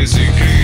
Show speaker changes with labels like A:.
A: crazy, crazy.